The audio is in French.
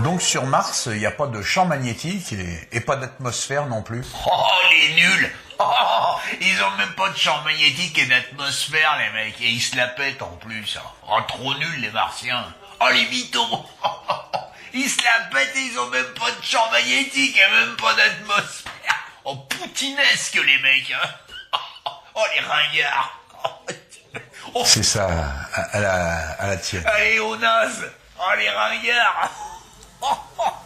Donc sur Mars, il n'y a pas de champ magnétique et, pas d'atmosphère non plus. Oh, les nuls Oh, ils ont même pas de champ magnétique et d'atmosphère, les mecs. Et ils se la pètent en plus. hein. Oh, trop nuls, les martiens. Oh, les mythos Ils se la pètent et ils ont même pas de champ magnétique et même pas d'atmosphère. Oh, poutinesque, les mecs. hein. Oh, les ringards C'est ça, à, la, à la tienne. allez, aux nazes Oh, les ringards